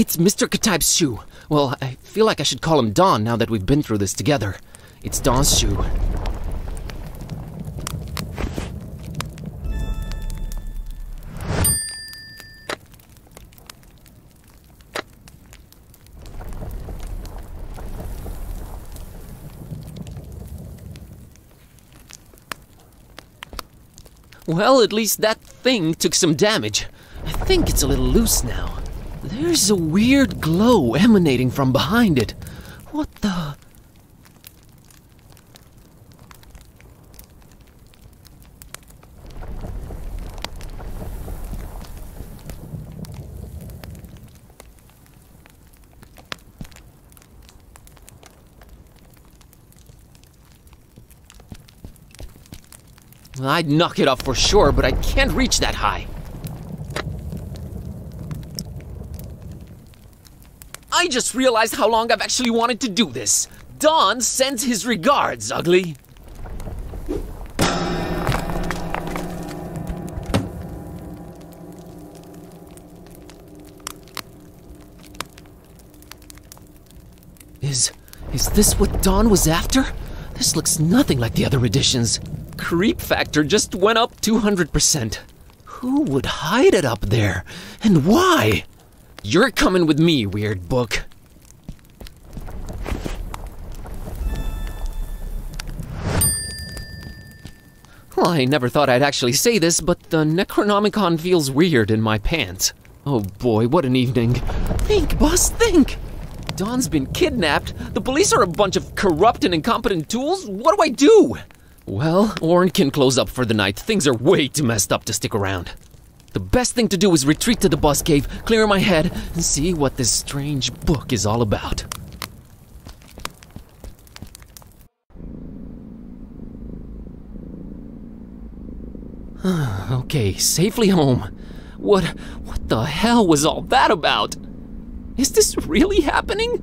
It's Mr. Ketype's shoe. Well, I feel like I should call him Don now that we've been through this together. It's Don's shoe. Well, at least that thing took some damage. I think it's a little loose now. There's a weird glow emanating from behind it. What the? I'd knock it off for sure, but I can't reach that high. I just realized how long I've actually wanted to do this. Don sends his regards, Ugly. Is. is this what Don was after? This looks nothing like the other editions. Creep factor just went up 200%. Who would hide it up there? And why? You're coming with me, weird book. Well, I never thought I'd actually say this, but the Necronomicon feels weird in my pants. Oh boy, what an evening. Think, boss, think! Don's been kidnapped. The police are a bunch of corrupt and incompetent tools. What do I do? Well, Orn can close up for the night. Things are way too messed up to stick around. The best thing to do is retreat to the boss cave, clear my head, and see what this strange book is all about. okay, safely home. What what the hell was all that about? Is this really happening?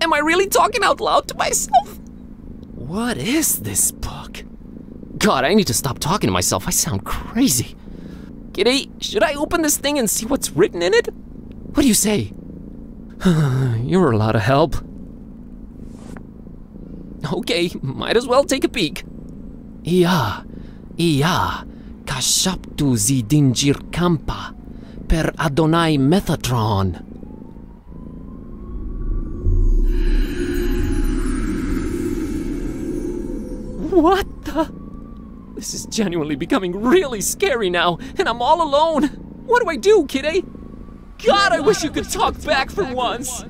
Am I really talking out loud to myself? What is this book? God, I need to stop talking to myself. I sound crazy. Kitty, should I open this thing and see what's written in it? What do you say? You're a lot of help. Okay, might as well take a peek. Ia, ia, kashaptu zidinjir kampa, per Adonai Metatron. What the? This is genuinely becoming really scary now, and I'm all alone. What do I do, Kitty? God, I wish you could talk back for once.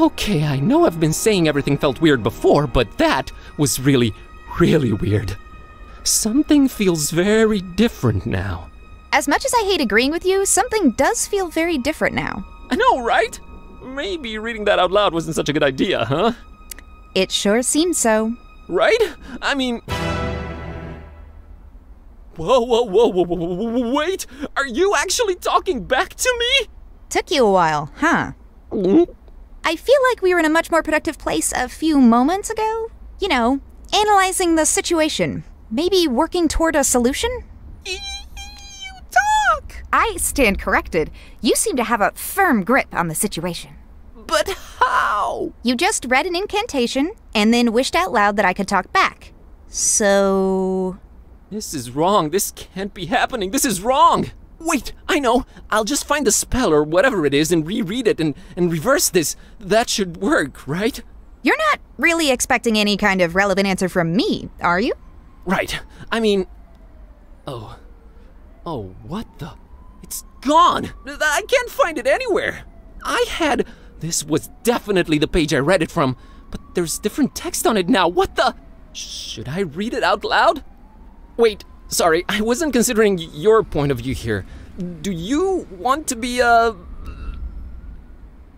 Okay, I know I've been saying everything felt weird before, but that was really, really weird. Something feels very different now. As much as I hate agreeing with you, something does feel very different now. I know, right? Maybe reading that out loud wasn't such a good idea, huh? It sure seems so. Right? I mean. Whoa, whoa, whoa, whoa, whoa, whoa, wait! Are you actually talking back to me? Took you a while, huh? Mm-hmm. I feel like we were in a much more productive place a few moments ago. You know, analyzing the situation, maybe working toward a solution? You talk! I stand corrected. You seem to have a firm grip on the situation. But how? You just read an incantation and then wished out loud that I could talk back. So. This is wrong. This can't be happening. This is wrong. Wait, I know. I'll just find the spell or whatever it is and reread it and, and reverse this. That should work, right? You're not really expecting any kind of relevant answer from me, are you? Right. I mean. Oh. Oh, what the? It's gone! I can't find it anywhere! I had. This was definitely the page I read it from, but there's different text on it now. What the? Should I read it out loud? Wait, Sorry, I wasn't considering your point of view here. Do you want to be a.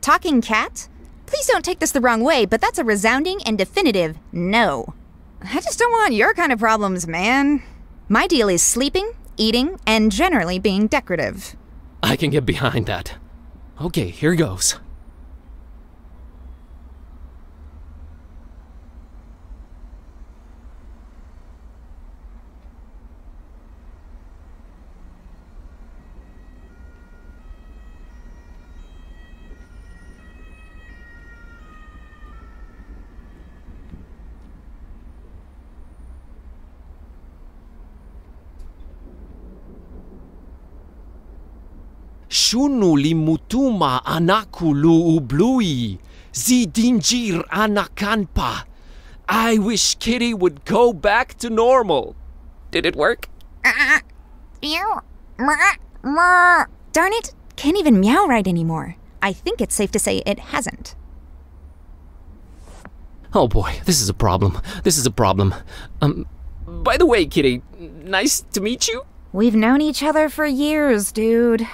Talking cat? Please don't take this the wrong way, but that's a resounding and definitive no. I just don't want your kind of problems, man. My deal is sleeping, eating, and generally being decorative. I can get behind that. Okay, here goes. Shunu limutuma anaku luublui, zidinjir anakanpa. I wish Kitty would go back to normal. Did it work? Meow. Darn it, can't even meow right anymore. I think it's safe to say it hasn't. Oh boy, this is a problem. This is a problem. Um, by the way, Kitty, nice to meet you. We've known each other for years, dude.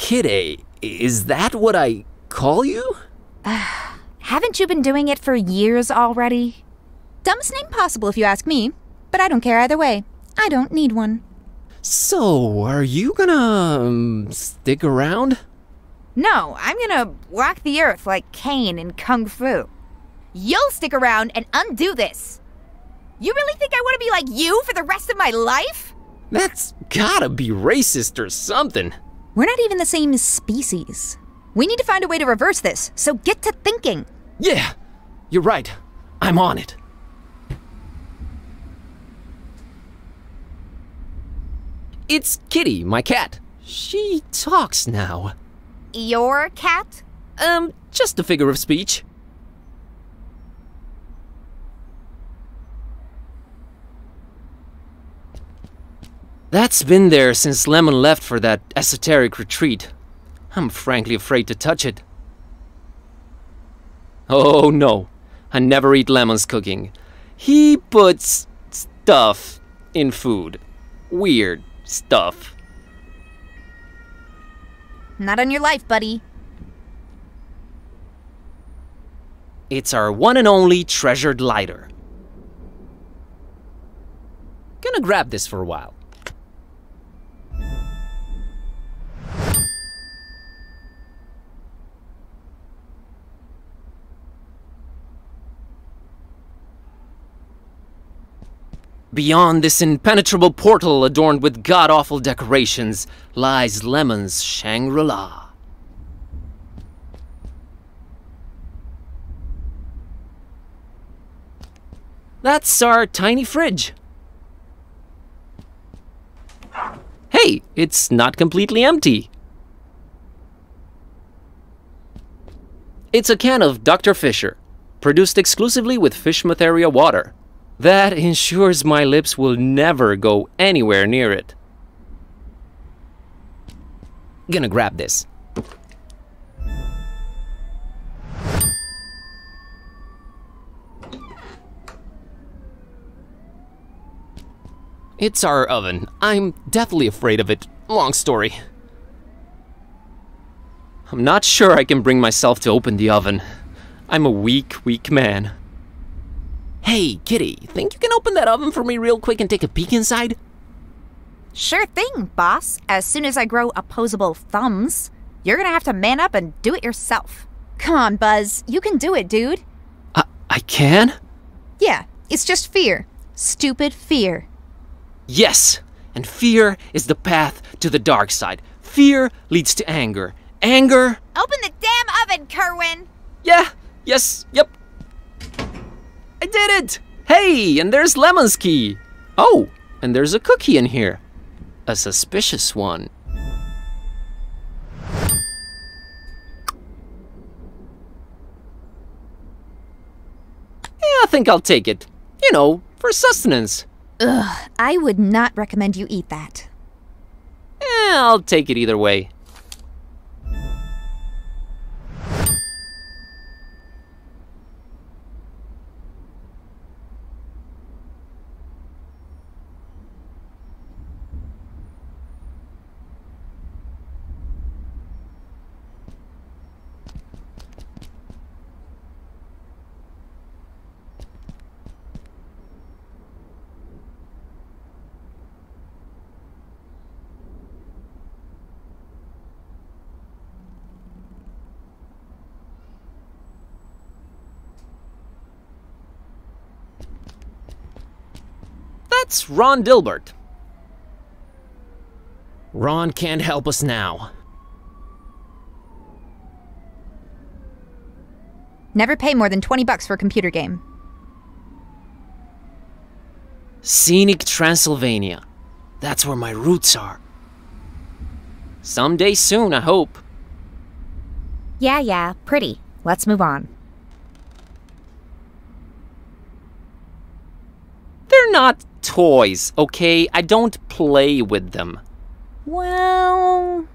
Kitty, is that what I call you? Haven't you been doing it for years already? Dumbest name possible if you ask me, but I don't care either way. I don't need one. So, are you gonna um, stick around? No, I'm gonna walk the earth like Caine in Kung Fu. You'll stick around and undo this. You really think I want to be like you for the rest of my life? That's gotta be racist or something. We're not even the same species. We need to find a way to reverse this, so get to thinking. Yeah, you're right. I'm on it. It's Kitty, my cat. She talks now. Your cat? Um, just a figure of speech. That's been there since Lemon left for that esoteric retreat. I'm frankly afraid to touch it. Oh no, I never eat Lemon's cooking. He puts stuff in food. Weird stuff. Not on your life, buddy. It's our one and only treasured lighter. Gonna grab this for a while. Beyond this impenetrable portal adorned with god awful decorations lies Lemon's Shangri La. That's our tiny fridge. Hey, it's not completely empty. It's a can of Dr. Fisher, produced exclusively with Fishmatheria water. That ensures my lips will never go anywhere near it. Gonna grab this. It's our oven. I'm deathly afraid of it. Long story. I'm not sure I can bring myself to open the oven. I'm a weak, weak man. Hey, Kitty, think you can open that oven for me real quick and take a peek inside? Sure thing, boss. As soon as I grow opposable thumbs, you're gonna have to man up and do it yourself. Come on, Buzz. You can do it, dude. I, I can? Yeah, it's just fear. Stupid fear. Yes, and fear is the path to the dark side. Fear leads to anger. Anger. Open the damn oven, Kerwin! Yeah, yes, yep. I did it! Hey, and there's Lemon's key. Oh, and there's a cookie in here. A suspicious one. Yeah, I think I'll take it. You know, for sustenance. Ugh, I would not recommend you eat that. Eh, I'll take it either way. It's Ron Gilbert. Ron can't help us now. Never pay more than 20 bucks for a computer game. Scenic Transylvania. That's where my roots are. Someday soon, I hope. Yeah, yeah, pretty. Let's move on. They're not toys, okay? I don't play with them. Well,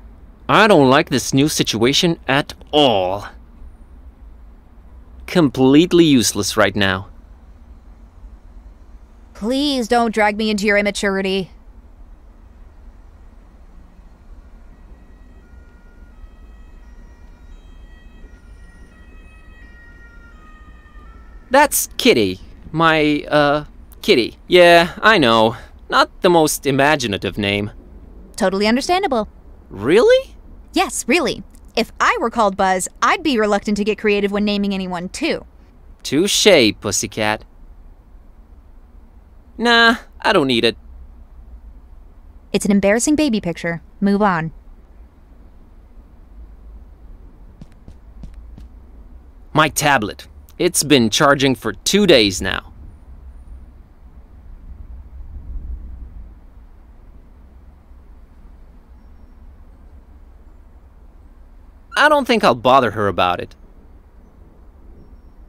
I don't like this new situation at all. Completely useless right now. please don't drag me into your immaturity. That's Kitty. My, uh, Kitty. Yeah, I know. Not the most imaginative name. Totally understandable. Really? Yes, really. If I were called Buzz, I'd be reluctant to get creative when naming anyone too. Touche, pussycat. Nah, I don't need it. It's an embarrassing baby picture. Move on. My tablet. It's been charging for two days now. I don't think I'll bother her about it.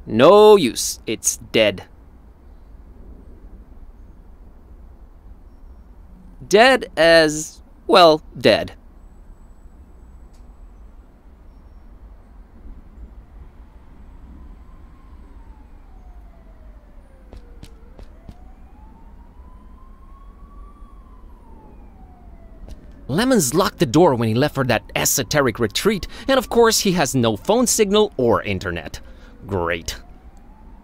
No use. It's dead. Dead as, well, dead. Lemons locked the door when he left for that esoteric retreat, and of course, he has no phone signal or internet. Great.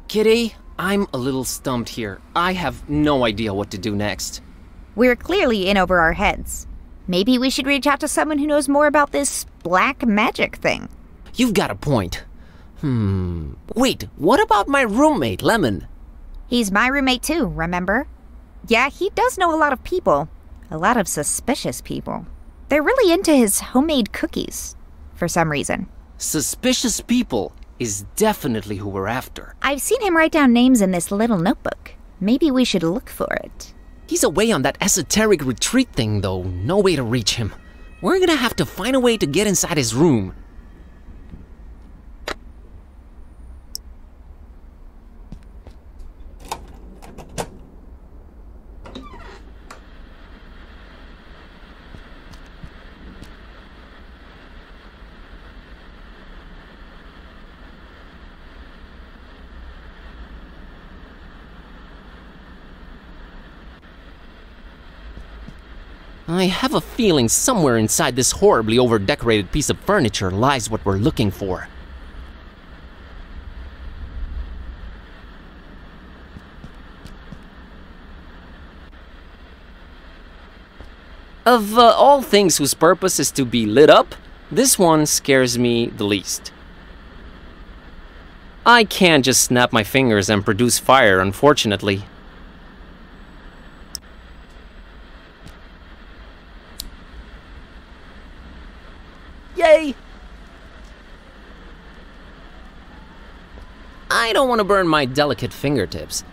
Kitty, I'm a little stumped here. I have no idea what to do next. We're clearly in over our heads. Maybe we should reach out to someone who knows more about this black magic thing. You've got a point. Hmm. Wait, what about my roommate, Lemon? He's my roommate too, remember? Yeah, he does know a lot of people. A lot of suspicious people. They're really into his homemade cookies. For some reason. Suspicious people is definitely who we're after. I've seen him write down names in this little notebook. Maybe we should look for it. He's away on that esoteric retreat thing, though. No way to reach him. We're gonna have to find a way to get inside his room. I have a feeling somewhere inside this horribly overdecorated piece of furniture lies what we're looking for. Of uh, all things whose purpose is to be lit up, this one scares me the least. I can't just snap my fingers and produce fire, unfortunately. Yay! I don't want to burn my delicate fingertips.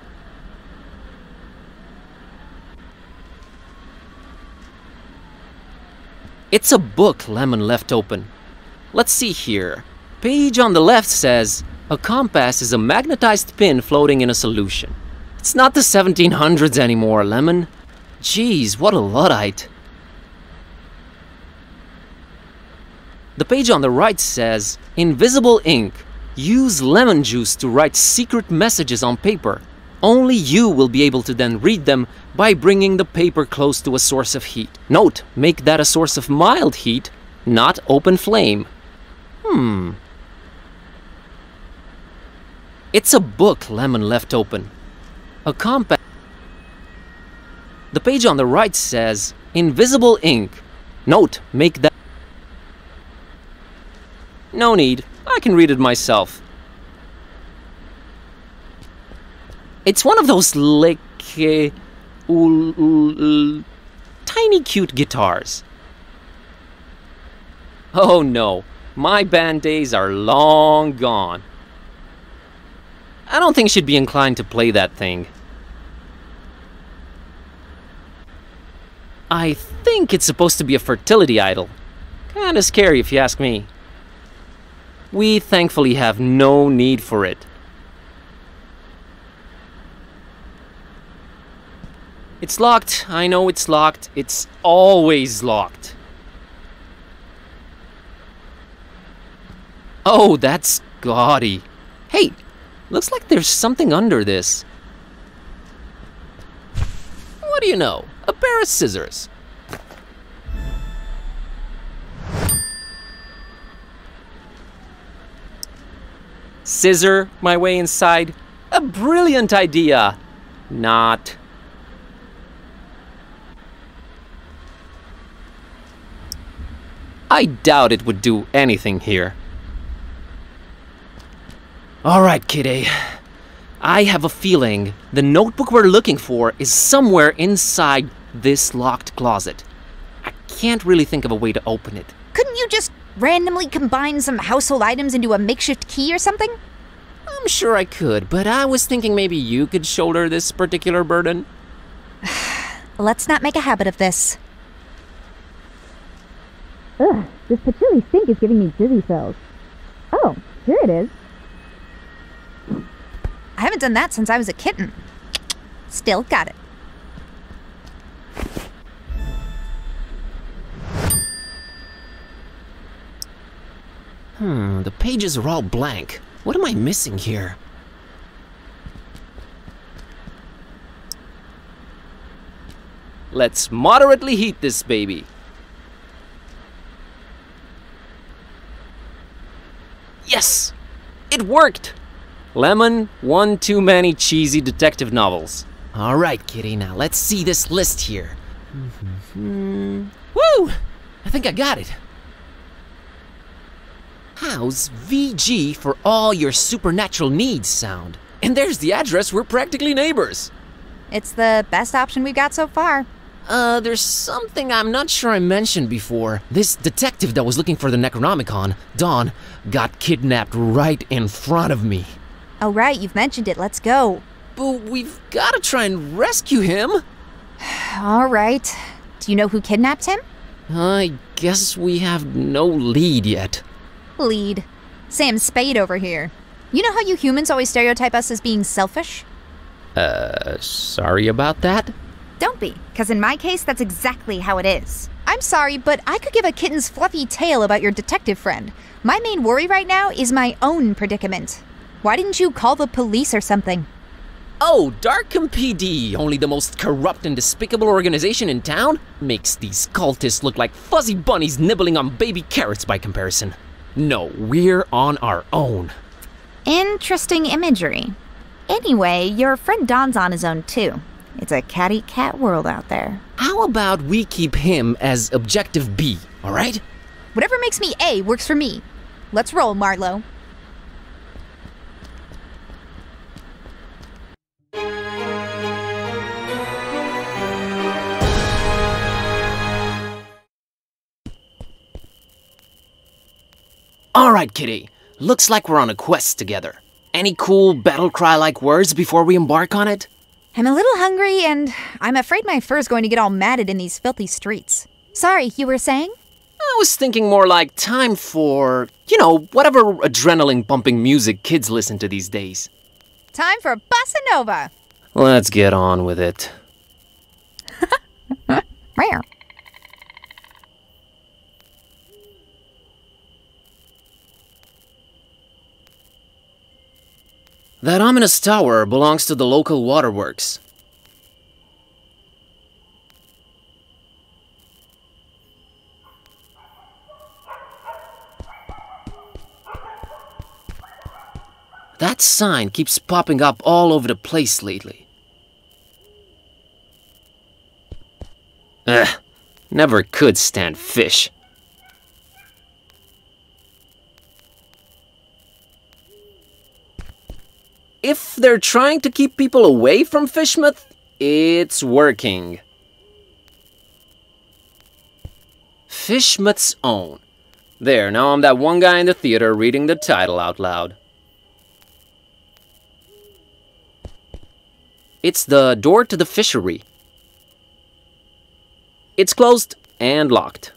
It's a book Lemon left open. Let's see here. Page on the left says, a compass is a magnetized pin floating in a solution. It's not the 1700s anymore, Lemon. Jeez, what a Luddite. The page on the right says, Invisible ink. Use lemon juice to write secret messages on paper. Only you will be able to then read them by bringing the paper close to a source of heat. Note, make that a source of mild heat, not open flame. Hmm. It's a book Lemon left open. A compact. The page on the right says, Invisible ink. Note, make that. No need. I can read it myself. It's one of those lick. Uh, ul, ul, tiny cute guitars. Oh no, my band days are long gone. I don't think she'd be inclined to play that thing. I think it's supposed to be a fertility idol. Kinda scary if you ask me. We thankfully have no need for it. It's locked. I know it's locked. It's always locked. Oh, that's gaudy. Hey, looks like there's something under this. What do you know? A pair of scissors. Scissor my way inside? A brilliant idea. Not. I doubt it would do anything here. Alright, Kitty. I have a feeling the notebook we're looking for is somewhere inside this locked closet. I can't really think of a way to open it. Couldn't you just randomly combine some household items into a makeshift key or something? I'm sure I could, but I was thinking maybe you could shoulder this particular burden. Let's not make a habit of this. Ugh, this patchouli stink is giving me dizzy spells. Oh, here it is. I haven't done that since I was a kitten. Still got it. Hmm, the pages are all blank. What am I missing here? Let's moderately heat this baby. Yes! It worked! Lemon, one too many cheesy detective novels. All right, kitty, now let's see this list here. Mm-hmm. Woo! I think I got it. How's VG for all your supernatural needs sound? And there's the address, we're practically neighbors. It's the best option we've got so far. Uh, there's something I'm not sure I mentioned before. This detective that was looking for the Necronomicon, Don, got kidnapped right in front of me. Oh, right, you've mentioned it. Let's go. But we've gotta try and rescue him. All right. Do you know who kidnapped him? I guess we have no lead yet. Lead. Sam Spade over here. You know how you humans always stereotype us as being selfish? Uh, sorry about that? Don't be, because in my case, that's exactly how it is. I'm sorry, but I could give a kitten's fluffy tale about your detective friend. My main worry right now is my own predicament. Why didn't you call the police or something? Oh, Darkham PD, only the most corrupt and despicable organization in town? Makes these cultists look like fuzzy bunnies nibbling on baby carrots by comparison. No, we're on our own. Interesting imagery. Anyway, your friend Don's on his own too. It's a cat eat cat world out there. How about we keep him as objective B, alright? Whatever makes me A works for me. Let's roll, Marlowe. Alright, kitty. Looks like we're on a quest together. Any cool battle cry like words before we embark on it? I'm a little hungry, and I'm afraid my fur's going to get all matted in these filthy streets. Sorry, you were saying? I was thinking more like time for, you know, whatever adrenaline pumping music kids listen to these days. Time for Bossa Nova! Let's get on with it. Rare. That ominous tower belongs to the local waterworks. That sign keeps popping up all over the place lately. Ugh, never could stand fish. If they're trying to keep people away from Fishmouth, It's working. Fishmouth's Own. There, now I'm that one guy in the theater reading the title out loud. It's the door to the fishery. It's closed and locked.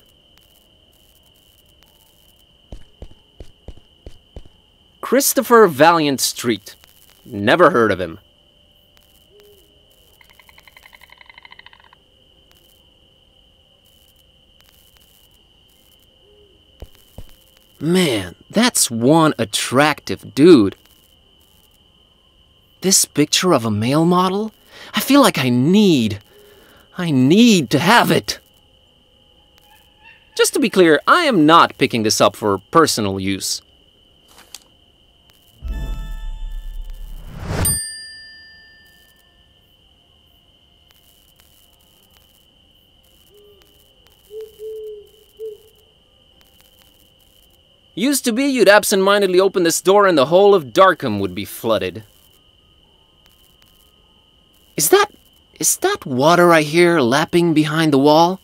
Christopher Valiant Street. Never heard of him. Man, that's one attractive dude. This picture of a male model? I feel like I need. I need to have it. Just to be clear, I am not picking this up for personal use. Used to be you'd absent-mindedly open this door and the whole of Darkham would be flooded. Is that... is that water I hear lapping behind the wall?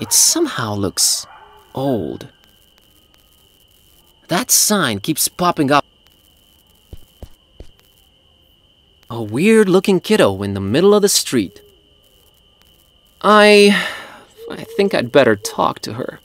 It somehow looks old. That sign keeps popping up. A weird looking kiddo in the middle of the street. I. I think I'd better talk to her.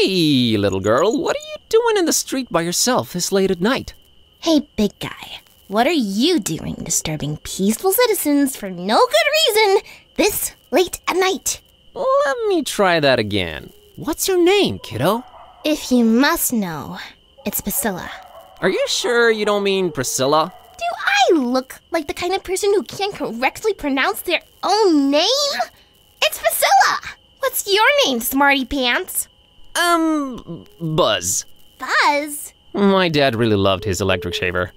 Hey, little girl, what are you doing in the street by yourself this late at night? Hey, big guy. What are you doing disturbing peaceful citizens for no good reason this late at night? Let me try that again. What's your name, kiddo? If you must know, it's Priscilla. Are you sure you don't mean Priscilla? Do I look like the kind of person who can't correctly pronounce their own name? It's Priscilla! What's your name, Smarty Pants? Um, Buzz. Buzz? My dad really loved his electric shaver.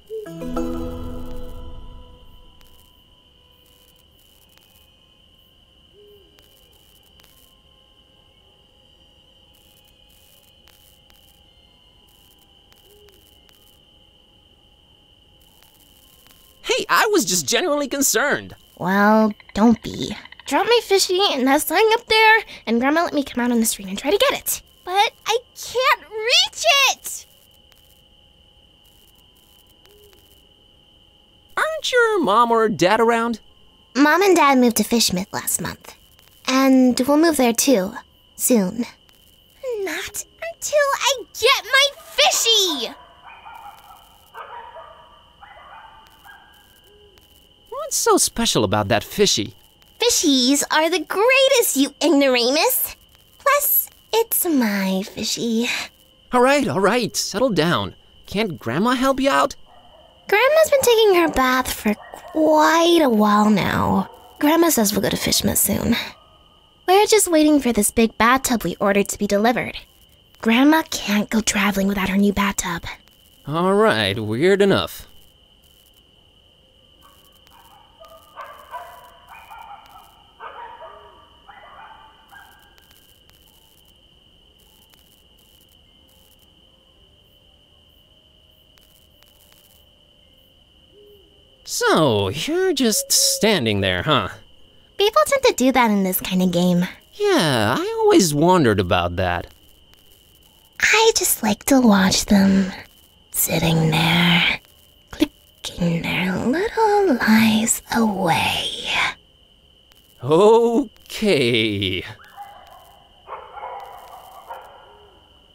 Hey, I was just genuinely concerned. Well, don't be. Drop my fishy and that sign up there, and Grandma let me come out on the screen and try to get it. But I can't reach it! Aren't your mom or dad around? Mom and Dad moved to Fishmouth last month. And we'll move there too, soon. Not until I get my fishy! What's so special about that fishy? Fishies are the greatest, you ignoramus! Plus, it's my fishy. All right, all right, settle down. Can't Grandma help you out? Grandma's been taking her bath for quite a while now. Grandma says we'll go to Fishmouth soon. We're just waiting for this big bathtub we ordered to be delivered. Grandma can't go traveling without her new bathtub. All right, weird enough. So, you're just standing there, huh? People tend to do that in this kind of game. Yeah, I always wondered about that. I just like to watch them sitting there, clicking their little lives away. Okay.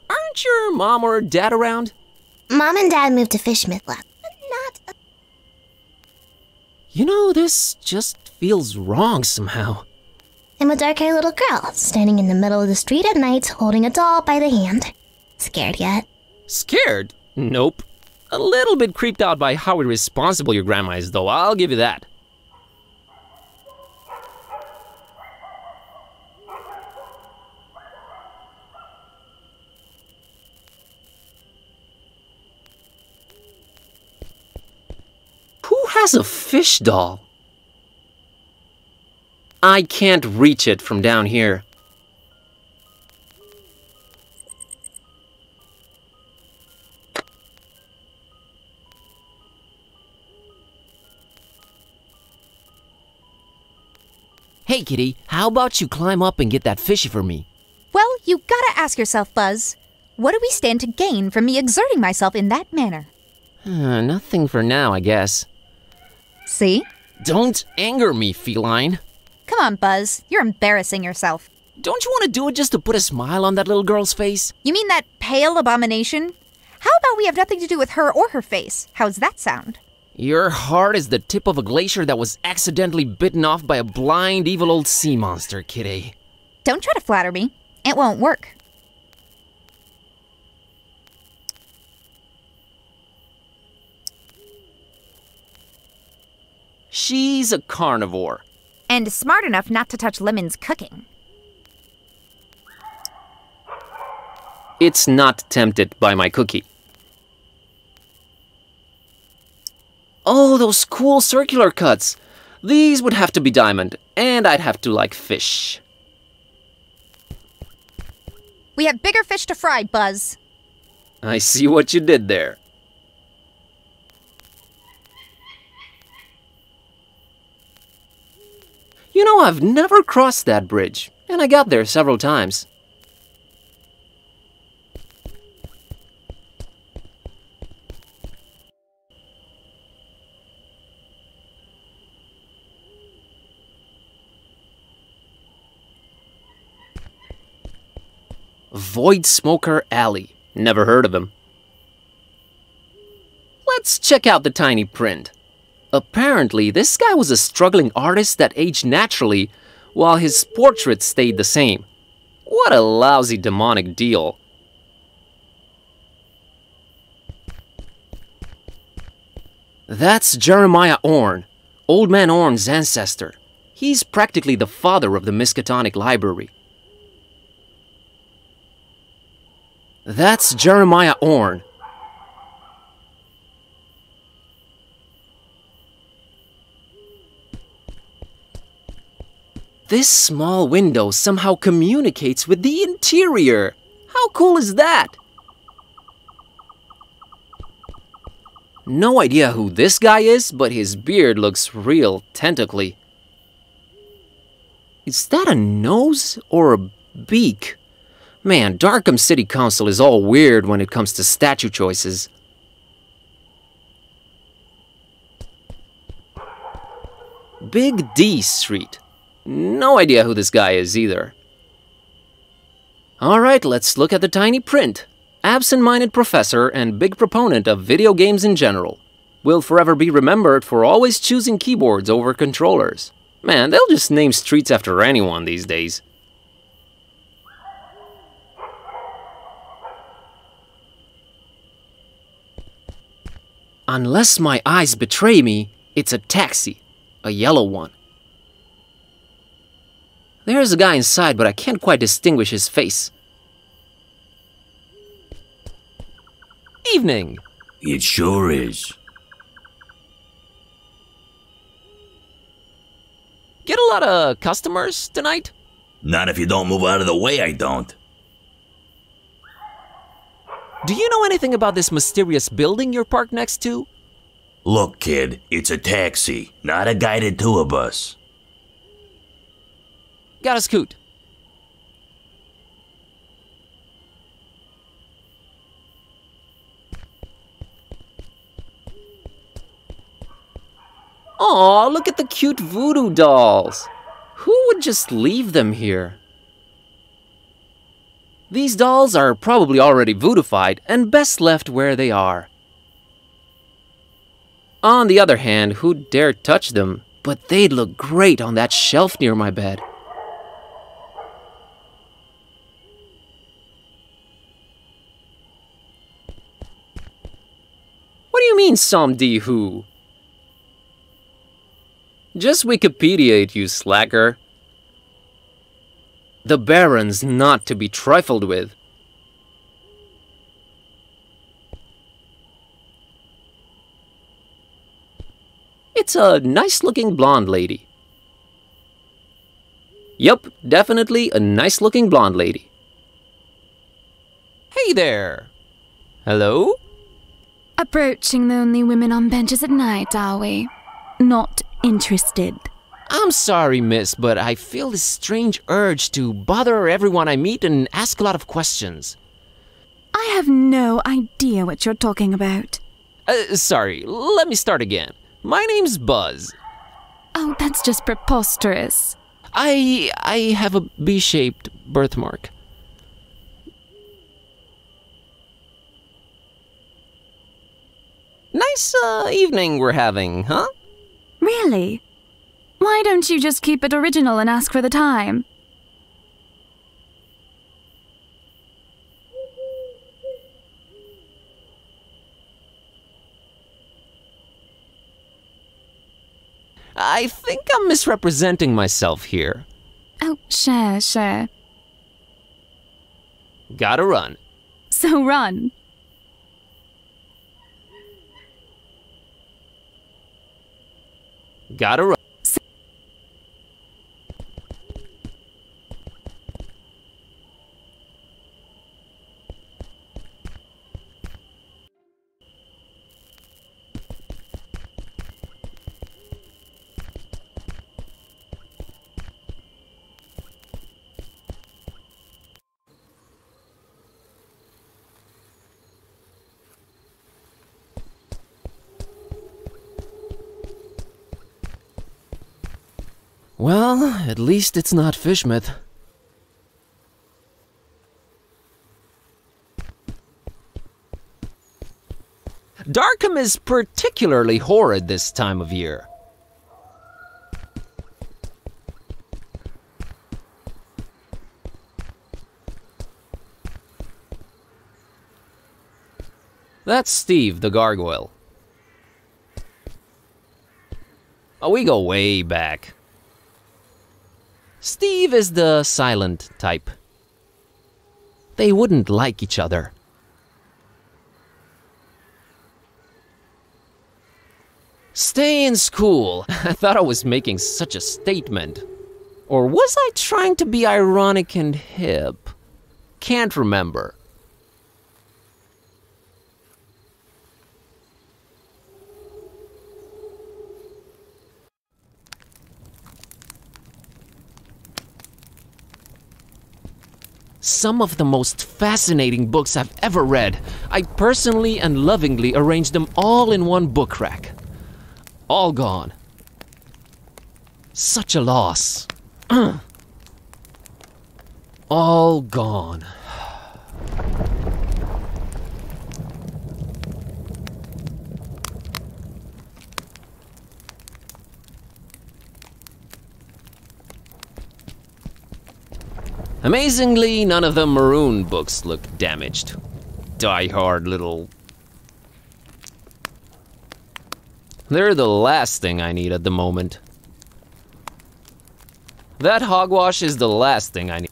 Aren't your mom or dad around? Mom and Dad moved to Fishmouth last. You know, this just feels wrong somehow. I'm a dark haired little girl standing in the middle of the street at night holding a doll by the hand. Scared yet? Scared? Nope. A little bit creeped out by how irresponsible your grandma is, though, I'll give you that. Who has a fish doll? I can't reach it from down here. Hey, kitty, how about you climb up and get that fishy for me? Well, you gotta ask yourself, Buzz. What do we stand to gain from me exerting myself in that manner? Uh, nothing for now, I guess. See? Don't anger me, feline. Come on, Buzz. You're embarrassing yourself. Don't you want to do it just to put a smile on that little girl's face? You mean that pale abomination? How about we have nothing to do with her or her face? How's that sound? Your heart is the tip of a glacier that was accidentally bitten off by a blind, evil old sea monster, kitty. Don't try to flatter me. It won't work. She's a carnivore. And smart enough not to touch Lemon's cooking. It's not tempted by my cookie. Oh, those cool circular cuts. These would have to be diamond, and I'd have to like fish. We have bigger fish to fry, Buzz. I see what you did there. You know, I've never crossed that bridge, and I got there several times. Void Smoker Alley. Never heard of him. Let's check out the tiny print. Apparently, this guy was a struggling artist that aged naturally, while his portrait stayed the same. What a lousy demonic deal. That's Jeremiah Orn, Old Man Orn's ancestor. He's practically the father of the Miskatonic Library. That's Jeremiah Orn. This small window somehow communicates with the interior. How cool is that? No idea who this guy is, but his beard looks real tentacly. Is that a nose or a beak? Man, Darkham City Council is all weird when it comes to statue choices. Big D Street. No idea who this guy is either. Alright, let's look at the tiny print. Absent minded professor and big proponent of video games in general. Will forever be remembered for always choosing keyboards over controllers. Man, they'll just name streets after anyone these days. Unless my eyes betray me, it's a taxi. A yellow one. There's a guy inside, but I can't quite distinguish his face. Evening. It sure is. Get a lot of customers tonight? Not if you don't move out of the way, I don't. Do you know anything about this mysterious building you're parked next to? Look, kid, it's a taxi, not a guided tour bus. Got a scoot. Aw, look at the cute voodoo dolls. Who would just leave them here? These dolls are probably already voodoofied and best left where they are. On the other hand, who'd dare touch them? But they'd look great on that shelf near my bed. You mean, some D who? Just Wikipedia it, you slacker. The Baron's not to be trifled with. It's a nice looking blonde lady. Yup, definitely a nice looking blonde lady. Hey there. Hello? Approaching lonely women on benches at night, are we? Not interested. I'm sorry, miss, but I feel this strange urge to bother everyone I meet and ask a lot of questions. I have no idea what you're talking about. Uh, sorry, let me start again. My name's Buzz. Oh, that's just preposterous. I I have a B-shaped birthmark. Nice uh, evening we're having, huh? Really? Why don't you just keep it original and ask for the time? I think I'm misrepresenting myself here. Oh, sure, sure. Gotta run. So run. Gotta run. Well, at least it's not Fishmouth. Darkham is particularly horrid this time of year. That's Steve, the gargoyle. Oh, we go way back. Steve is the silent type. They wouldn't like each other. Stay in school. I thought I was making such a statement. Or was I trying to be ironic and hip? Can't remember. Some of the most fascinating books I've ever read. I personally and lovingly arranged them all in one book rack. All gone. Such a loss. all gone. Amazingly, none of the maroon books look damaged. Die-hard little... They're the last thing I need at the moment. That hogwash is the last thing I need.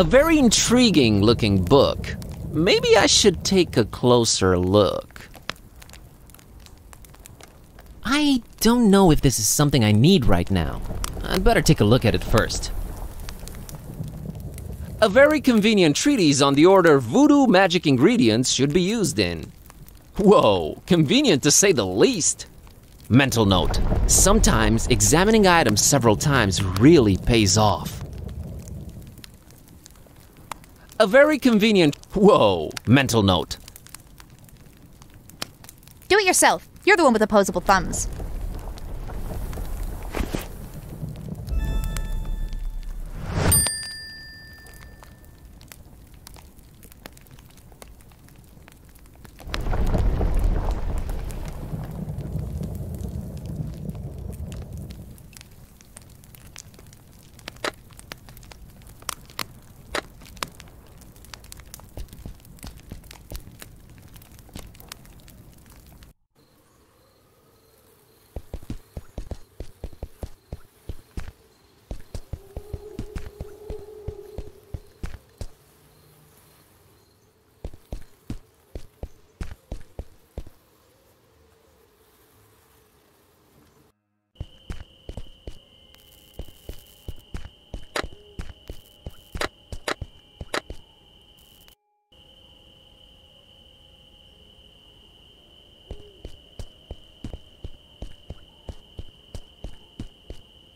A very intriguing looking book. Maybe I should take a closer look. I don't know if this is something I need right now. I'd better take a look at it first. A very convenient treatise on the order voodoo magic ingredients should be used in. Whoa, convenient to say the least. Mental note sometimes examining items several times really pays off. A very convenient. Whoa, mental note. Do it yourself. You're the one with opposable thumbs.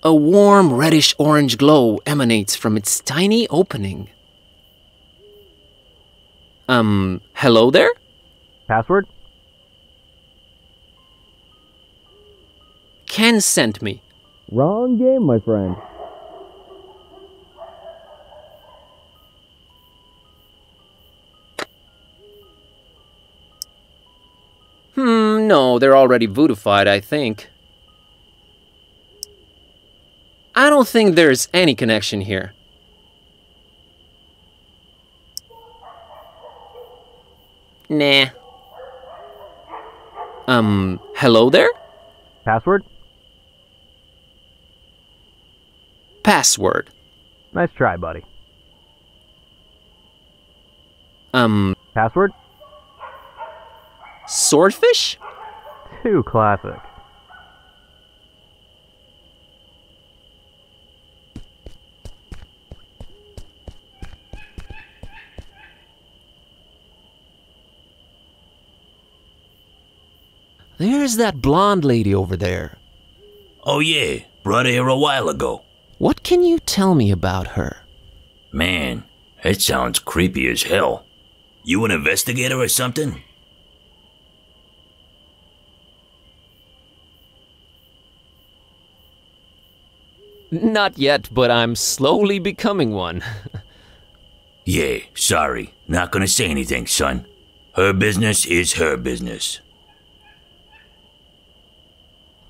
A warm reddish orange glow emanates from its tiny opening. Um, hello there? Password? Ken sent me. Wrong game, my friend. Hmm, no, they're already voodoofied, I think. I don't think there's any connection here. Nah. Um, hello there? Password? Password. Nice try, buddy. Um, Password? swordfish? Too classic. There's that blonde lady over there. Oh, yeah. Brought her here a while ago. What can you tell me about her? Man, that sounds creepy as hell. You an investigator or something? Not yet, but I'm slowly becoming one. Yeah, sorry. Not gonna say anything, son. Her business is her business.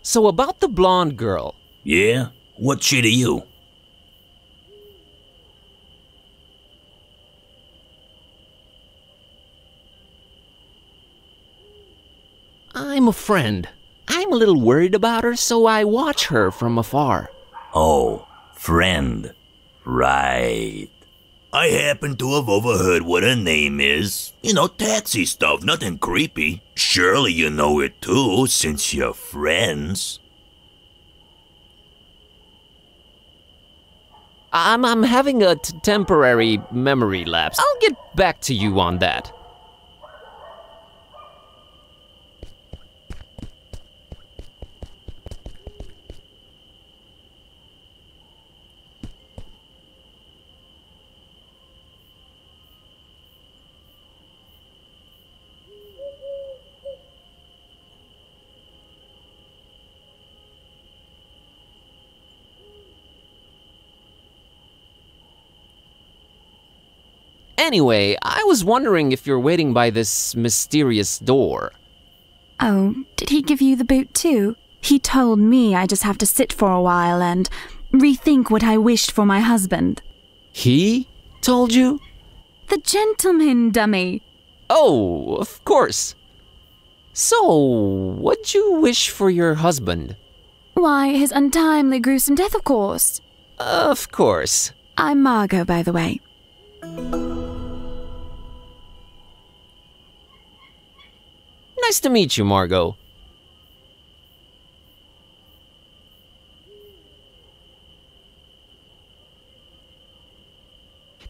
So, about the blonde girl. Yeah? What's she to you? I'm a friend. I'm a little worried about her, so I watch her from afar. Oh, friend. Right. I happen to have overheard what her name is. You know, taxi stuff, nothing creepy. Surely you know it too, since you're friends. I'm, I'm having a temporary memory lapse. I'll get back to you on that. Anyway, I was wondering if you're waiting by this mysterious door. Oh, did he give you the boot too? He told me I just have to sit for a while and rethink what I wished for my husband. He told you? The gentleman, dummy. Oh, of course. So, what'd you wish for your husband? Why, his untimely, gruesome death, of course. Of course. I'm Margot, by the way. Nice to meet you, Margot.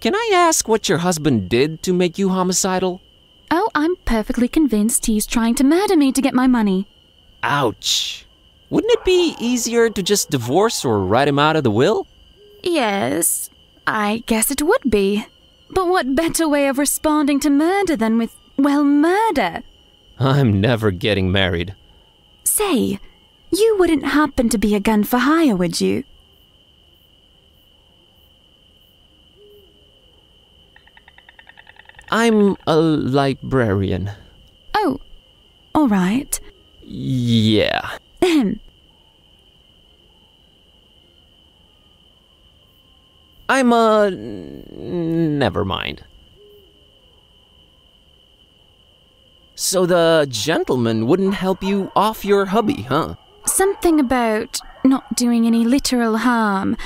Can I ask what your husband did to make you homicidal? Oh, I'm perfectly convinced he's trying to murder me to get my money. Ouch. Wouldn't it be easier to just divorce or write him out of the will? Yes, I guess it would be. But what better way of responding to murder than with, well, murder? I'm never getting married. Say, you wouldn't happen to be a gun for hire, would you? I'm a librarian. Oh, all right. Yeah. Ahem. I'm a. Never mind. So the gentleman wouldn't help you off your hubby, huh? Something about not doing any literal harm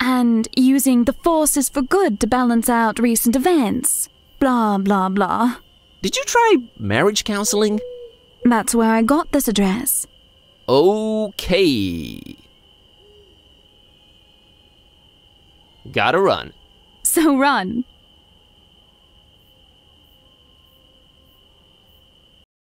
and using the forces for good to balance out recent events. Blah, blah, blah. Did you try marriage counseling? That's where I got this address. Okay. Gotta run. So run.